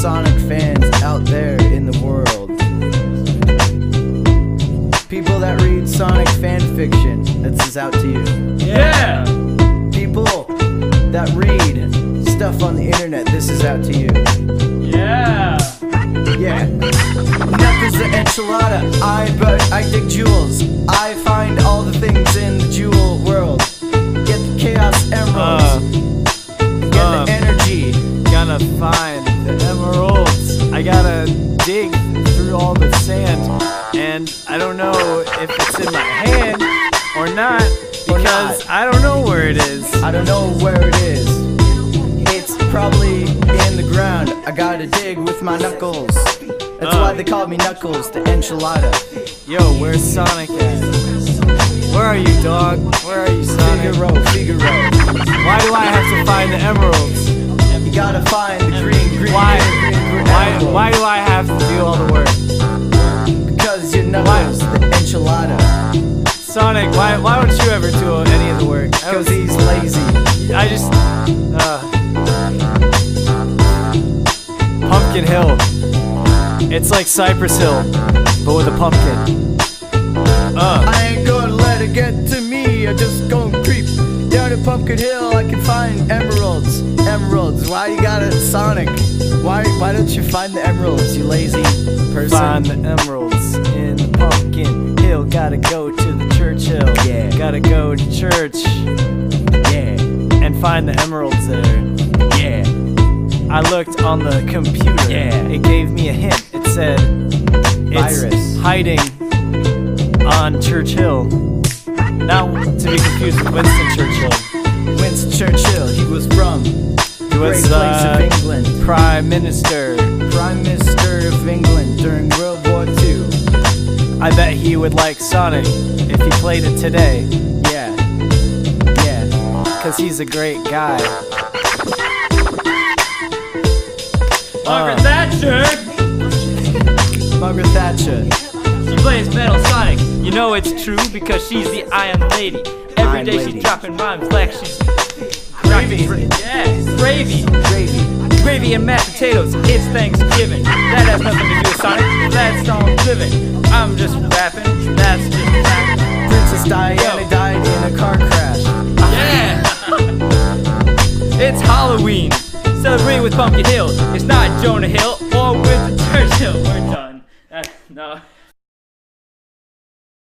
Sonic fans out there in the world. People that read Sonic fan fiction, this is out to you. Yeah! People that read stuff on the internet, this is out to you. Yeah! Yeah. Knuckles the enchilada. I but I dig dig through all the sand, and I don't know if it's in my hand or not because. I don't know where it is. I don't know where it is. It's probably in the ground. I gotta dig with my knuckles. That's Uh. why they call me Knuckles, the enchilada. Yo, where's Sonic at? Where are you, dog? Where are you, Sonic? Figaro, Figaro. Why do I have to find the emeralds? You gotta find the green, green, Why? green, green, green Why? Why do I have Sonic, why? Why don't you ever do any of the work? Because he's lazy. I just. Uh, Pumpkin Hill. It's like Cypress Hill, but with a pumpkin. Uh, I ain't gonna let it get to me. I just gonna creep down to Pumpkin Hill. I can find emeralds. Emeralds. Why you got it, Sonic? Why why don't you find the emeralds, you lazy person? find the emeralds in the pumpkin hill. Gotta go to the. Gotta go to church Yeah, and find the emeralds there. yeah. I looked on the computer. Yeah. It gave me a hint. It said it's Virus. hiding on Churchill. Not to be confused with Winston Churchill. Winston Churchill, he was from He great was place uh, of England, Prime Minister. Prime Minister of England during World War II. I bet he would like Sonic if he played it today. Because he's a great guy. Margaret Uh. Thatcher! Margaret Thatcher. She plays Metal Sonic. You know it's true because she's the Iron Lady. Every Iron day Lady. she's dropping rhymes like she's gravy. Yeah, gravy. Gravy. Gravy and mashed potatoes. It's Thanksgiving. That has nothing to do with Sonic. That's song living. I'm just rapping. That's just fact. Princess Diana Yo. died in a car crash. Halloween. Celebrate with Pumpkin Hill. It's not Jonah Hill